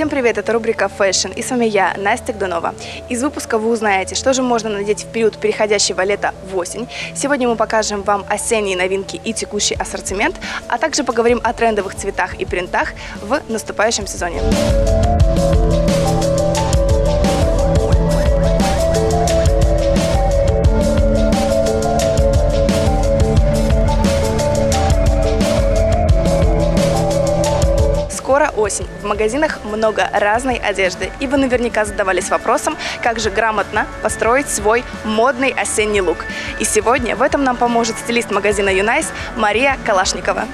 Всем привет, это рубрика Fashion, и с вами я, Настя Гдунова. Из выпуска вы узнаете, что же можно надеть в период переходящего лета в осень. Сегодня мы покажем вам осенние новинки и текущий ассортимент, а также поговорим о трендовых цветах и принтах в наступающем сезоне. Осень. В магазинах много разной одежды. И вы наверняка задавались вопросом, как же грамотно построить свой модный осенний лук. И сегодня в этом нам поможет стилист магазина Uniize Мария Калашникова.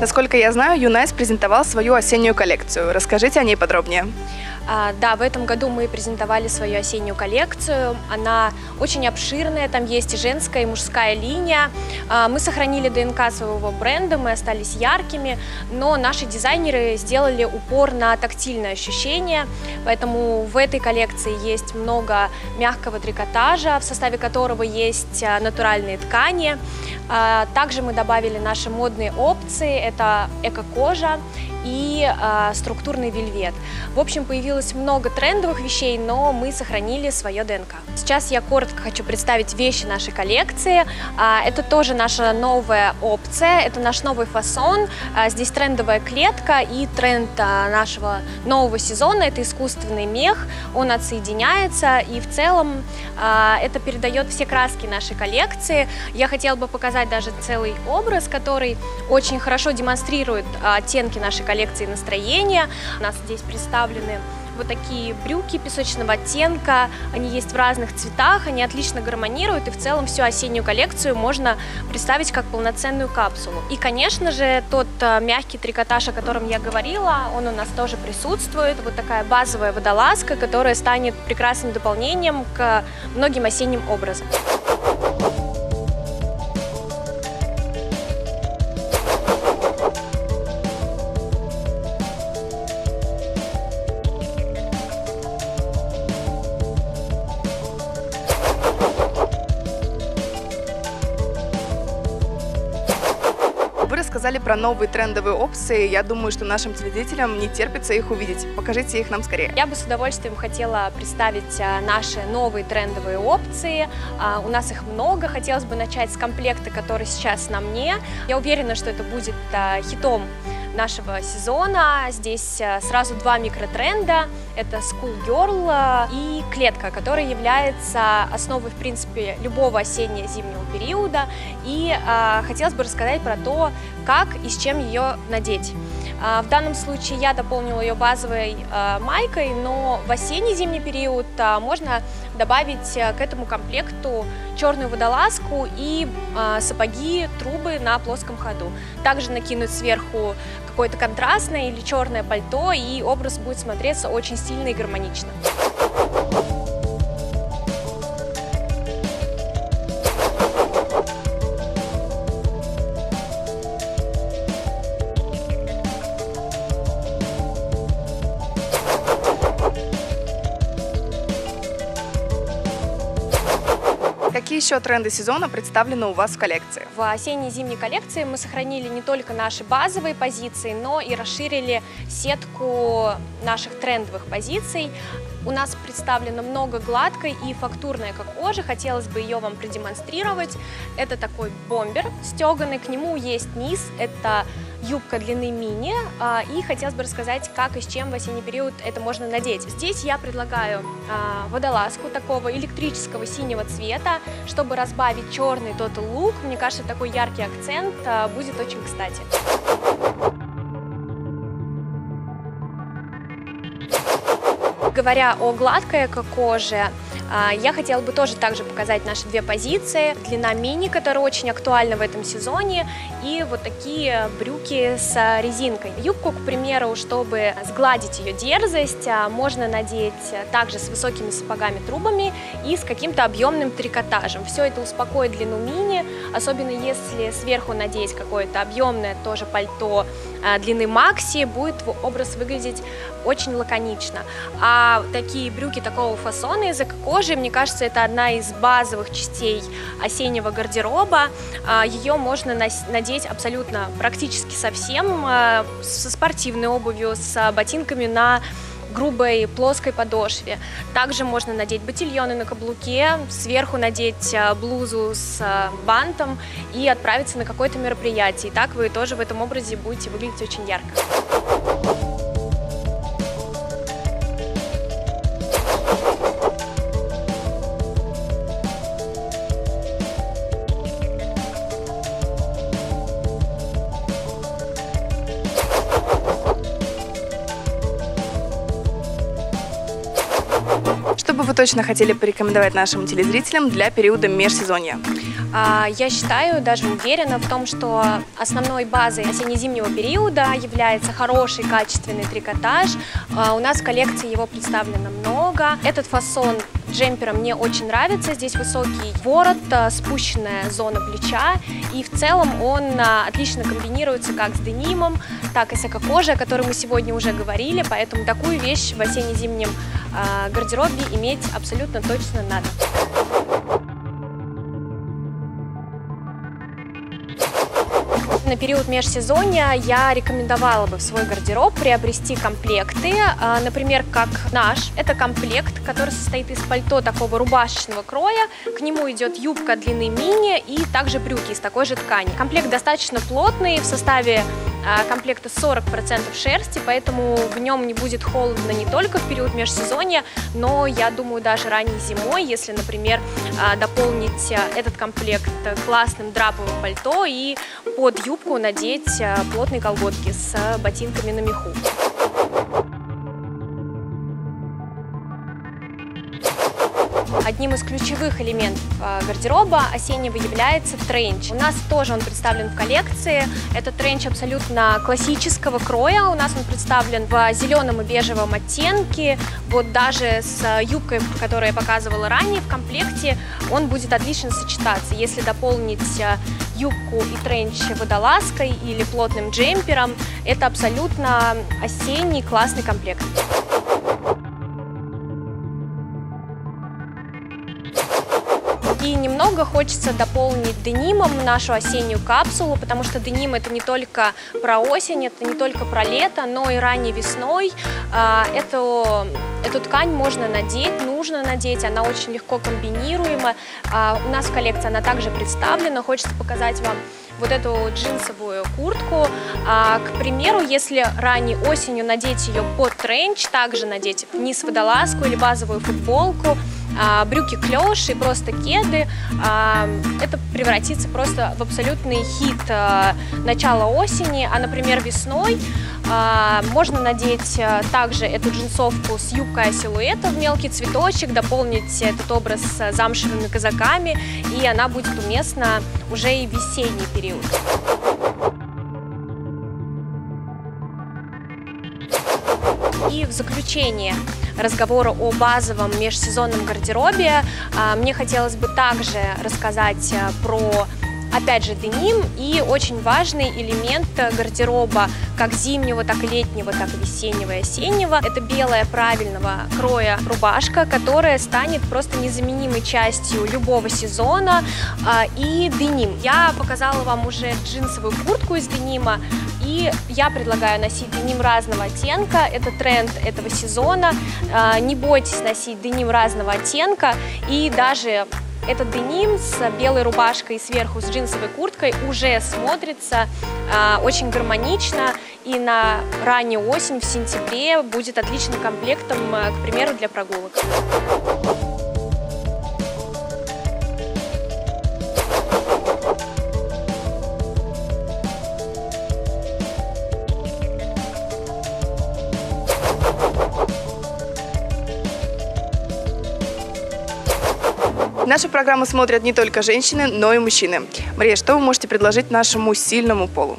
Насколько я знаю, Uniize презентовал свою осеннюю коллекцию. Расскажите о ней подробнее. А, да, в этом году мы презентовали свою осеннюю коллекцию. Она очень обширная, там есть и женская, и мужская линия. А, мы сохранили ДНК своего бренда, мы остались яркими, но наши дизайнеры сделали упор на тактильное ощущение, поэтому в этой коллекции есть много мягкого трикотажа, в составе которого есть а, натуральные ткани. Также мы добавили наши модные опции, это эко-кожа и структурный вельвет. В общем, появилось много трендовых вещей, но мы сохранили свое ДНК. Сейчас я коротко хочу представить вещи нашей коллекции. А, это тоже наша новая опция, это наш новый фасон. А, здесь трендовая клетка и тренд а, нашего нового сезона – это искусственный мех. Он отсоединяется и в целом это передает все краски нашей коллекции. Я хотела бы показать даже целый образ, который очень хорошо демонстрирует оттенки нашей коллекции настроения. У нас здесь представлены вот такие брюки песочного оттенка, они есть в разных цветах, они отлично гармонируют, и в целом всю осеннюю коллекцию можно представить как полноценную капсулу. И, конечно же, тот э, мягкий трикотаж, о котором я говорила, он у нас тоже присутствует. Вот такая базовая водолазка, которая станет прекрасным дополнением к многим осенним образам. Рассказали про новые трендовые опции. Я думаю, что нашим телезрителям не терпится их увидеть. Покажите их нам скорее. Я бы с удовольствием хотела представить а, наши новые трендовые опции. А, у нас их много. Хотелось бы начать с комплекта, который сейчас на мне. Я уверена, что это будет а, хитом нашего сезона. Здесь э, сразу два микротренда. Это School Girl э, и клетка, которая является основой, в принципе, любого осенне-зимнего периода. И э, хотелось бы рассказать про то, как и с чем ее надеть. А, в данном случае я дополнила ее базовой а, майкой, но в осенне-зимний период а, можно добавить к этому комплекту черную водолазку и сапоги, трубы на плоском ходу. Также накинуть сверху какое-то контрастное или черное пальто, и образ будет смотреться очень стильно и гармонично. Еще тренды сезона представлены у вас в коллекции? В осенне-зимней коллекции мы сохранили не только наши базовые позиции, но и расширили сетку наших трендовых позиций. У нас представлено много гладкой и фактурной как кожи, хотелось бы ее вам продемонстрировать. Это такой бомбер стеганый, к нему есть низ, это юбка длины мини, а, и хотелось бы рассказать, как и с чем в осенний период это можно надеть. Здесь я предлагаю а, водолазку такого электрического синего цвета, чтобы разбавить черный тот лук. Мне кажется, такой яркий акцент а, будет очень кстати. Говоря о гладкой эко-коже, а, я хотела бы тоже также показать наши две позиции. Длина мини, которая очень актуальна в этом сезоне, и вот такие брюки с резинкой. Юбку, к примеру, чтобы сгладить ее дерзость, а, можно надеть также с высокими сапогами-трубами и с каким-то объемным трикотажем. Все это успокоит длину мини, особенно если сверху надеть какое-то объемное тоже пальто а, длины макси, будет образ выглядеть очень лаконично. А такие брюки такого фасона из эко-кожи, мне кажется, это одна из базовых частей осеннего гардероба. А, Ее можно надеть абсолютно практически совсем, а, со спортивной обувью, с ботинками на грубой плоской подошве. Также можно надеть ботильоны на каблуке, сверху надеть а, блузу с бантом и отправиться на какое-то мероприятие. И так вы тоже в этом образе будете выглядеть очень ярко. Бы вы точно хотели порекомендовать нашим телезрителям для периода межсезонья? А, я считаю, даже уверена в том, что основной базой осенне-зимнего периода является хороший качественный трикотаж. А, у нас в коллекции его представлено много. Этот фасон джемпера мне очень нравится. Здесь высокий ворот, а, спущенная зона плеча. И в целом он отлично комбинируется как с денимом, так и с эко-кожей, о которой мы сегодня уже говорили. Поэтому такую вещь в осенне-зимнем гардеробе иметь абсолютно точно надо. На период межсезонья я рекомендовала бы в свой гардероб приобрести комплекты, а, например, как наш. Это комплект, который состоит из пальто такого рубашечного кроя, к нему идет юбка длины мини и также брюки из такой же ткани. Комплект достаточно плотный, в составе комплекта 40% шерсти, поэтому в нем не будет холодно не только в период межсезонья, но я думаю даже ранней зимой, если, например, а, дополнить этот комплект классным драповым пальто и под юбку надеть плотные колготки с ботинками на меху. Одним из ключевых элементов э, гардероба осеннего является тренч. У нас тоже он представлен в коллекции. Это тренч абсолютно классического кроя. У нас он представлен в зеленом и бежевом оттенке. Вот даже с юбкой, которую я показывала ранее, в комплекте он будет отлично сочетаться. Если дополнить э, юбку и тренч водолазкой или плотным джемпером, это абсолютно осенний классный комплект. И немного хочется дополнить денимом нашу осеннюю капсулу, потому что деним это не только про осень, это не только про лето, но и ранней весной. А, эту, эту ткань можно надеть, нужно надеть, она очень легко комбинируема. А, у нас в коллекции она также представлена, хочется показать вам вот эту джинсовую куртку. А, к примеру, если ранней осенью надеть ее под тренч, также надеть вниз водолазку или базовую футболку, брюки клеш и просто кеды, а, это превратится просто в абсолютный хит а, начала осени, а, например, весной можно надеть также эту джинсовку с юбкой силуэта в мелкий цветочек, дополнить этот образ замшевыми казаками, и она будет уместна уже и в весенний период. И в заключение разговора о базовом межсезонном гардеробе а, мне хотелось бы также рассказать а, про опять же, деним и очень важный элемент гардероба как зимнего, так и летнего, так и весеннего и осеннего. Это белая правильного кроя рубашка, которая станет просто незаменимой частью любого сезона. А, и деним. Я показала вам уже джинсовую куртку из денима, и я предлагаю носить деним разного оттенка. Это тренд этого сезона. А, не бойтесь носить деним разного оттенка. И даже этот деним с белой рубашкой и сверху с джинсовой курткой уже смотрится э, очень гармонично и на раннюю осень в сентябре будет отличным комплектом, э, к примеру, для прогулок. Нашу программу смотрят не только женщины, но и мужчины. Мария, что вы можете предложить нашему сильному полу?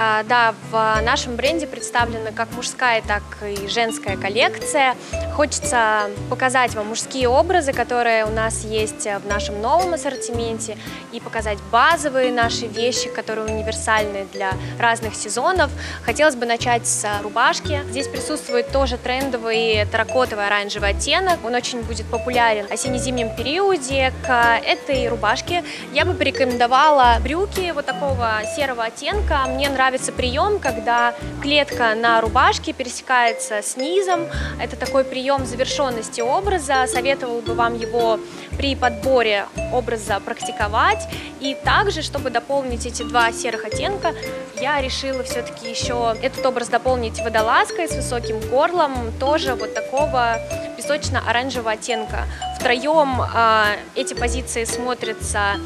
А, да, в нашем бренде представлена как мужская, так и женская коллекция. Хочется показать вам мужские образы, которые у нас есть в нашем новом ассортименте, и показать базовые наши вещи, которые универсальны для разных сезонов. Хотелось бы начать с рубашки. Здесь присутствует тоже трендовый терракотовый оранжевый оттенок. Он очень будет популярен в осенне-зимнем периоде. К этой рубашке я бы порекомендовала брюки вот такого серого оттенка. Мне нравится прием, когда клетка на рубашке пересекается с низом. Это такой прием завершенности образа. Советовала бы вам его при подборе образа практиковать. И также, чтобы дополнить эти два серых оттенка, я решила все-таки еще этот образ дополнить водолазкой с высоким горлом, тоже вот такого песочно-оранжевого оттенка. Втроем э, эти позиции смотрятся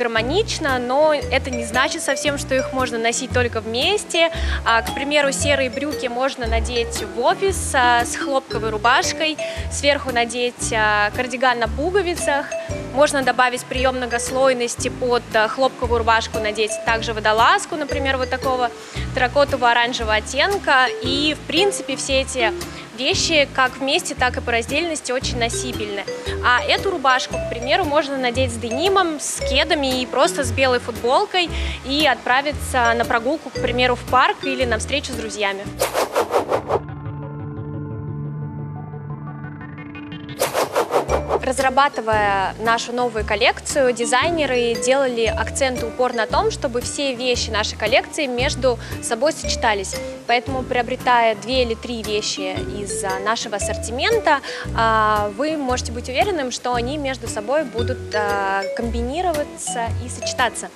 гармонично, но это не значит совсем, что их можно носить только вместе. А, к примеру, серые брюки можно надеть в офис а, с хлопковой рубашкой, сверху надеть а, кардиган на пуговицах, можно добавить прием многослойности под а, хлопковую рубашку, надеть также водолазку, например, вот такого терракотового оранжевого оттенка. И, в принципе, все эти вещи как вместе, так и по раздельности очень носибельны. А эту рубашку, к примеру, можно надеть с денимом, с кедами и просто с белой футболкой и отправиться на прогулку, к примеру, в парк или на встречу с друзьями. Разрабатывая нашу новую коллекцию, дизайнеры делали акцент и упор на том, чтобы все вещи нашей коллекции между собой сочетались. Поэтому, приобретая две или три вещи из а, нашего ассортимента, а, вы можете быть уверенным, что они между собой будут а, комбинироваться и сочетаться.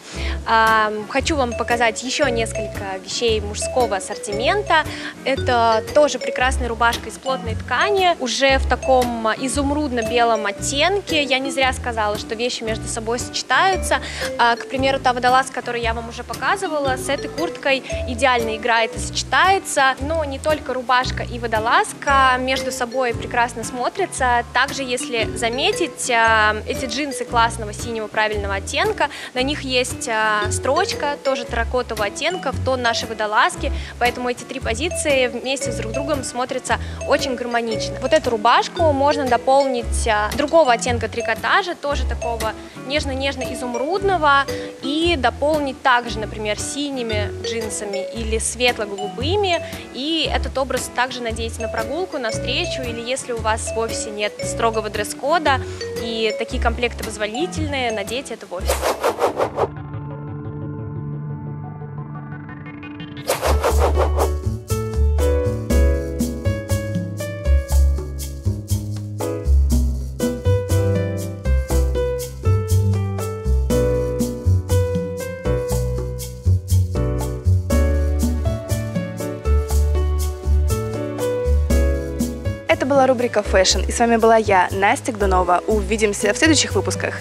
Хочу вам показать еще несколько вещей мужского ассортимента. Это тоже прекрасная рубашка из плотной ткани, уже в таком изумрудно-белом оттенке. Я не зря сказала, что вещи между собой сочетаются. К примеру, та водолазка, которую я вам уже показывала, с этой курткой идеально играет и сочетается но не только рубашка и водолазка между собой прекрасно смотрятся. Также, если заметить, э, эти джинсы классного синего правильного оттенка, на них есть э, строчка, тоже терракотового оттенка, в тон нашей водолазки, поэтому эти три позиции вместе с друг другом смотрятся очень гармонично. Вот эту рубашку можно дополнить э, другого оттенка трикотажа, тоже такого нежно-нежно-изумрудного, и дополнить также, например, синими джинсами или светло-голубыми. И этот образ также надеете на прогулку, на встречу, или если у вас в офисе нет строгого дресс-кода и такие комплекты позволительные, надейте это в офис. Это была рубрика «Fashion», и с вами была я, Настя Гдунова. Увидимся в следующих выпусках.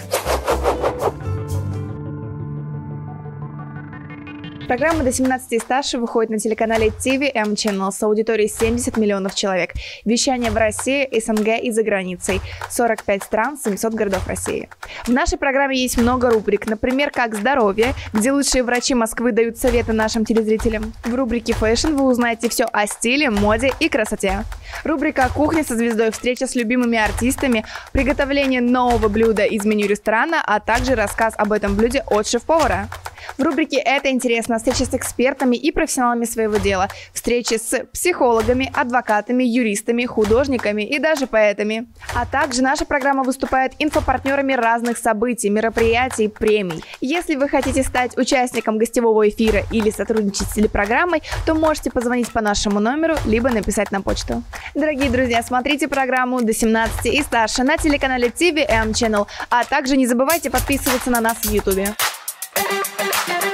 Программа «До 17 и старше» выходит на телеканале TVM Channel с аудиторией 70 миллионов человек. Вещание в России, СНГ и за границей. 45 стран, 700 городов России. В нашей программе есть много рубрик, например, «Как здоровье», где лучшие врачи Москвы дают советы нашим телезрителям. В рубрике «Fashion» вы узнаете все о стиле, моде и красоте. Рубрика «Кухня со звездой», встреча с любимыми артистами, приготовление нового блюда из меню ресторана, а также рассказ об этом блюде от шеф-повара. В рубрике «Это интересно» встречи с экспертами и профессионалами своего дела, встречи с психологами, адвокатами, юристами, художниками и даже поэтами. А также наша программа выступает инфопартнерами разных событий, мероприятий, премий. Если вы хотите стать участником гостевого эфира или сотрудничать с телепрограммой, то можете позвонить по нашему номеру, либо написать на почту. Дорогие друзья, смотрите программу до 17 и старше на телеканале TVM Channel, а также не забывайте подписываться на нас в YouTube. Thank you.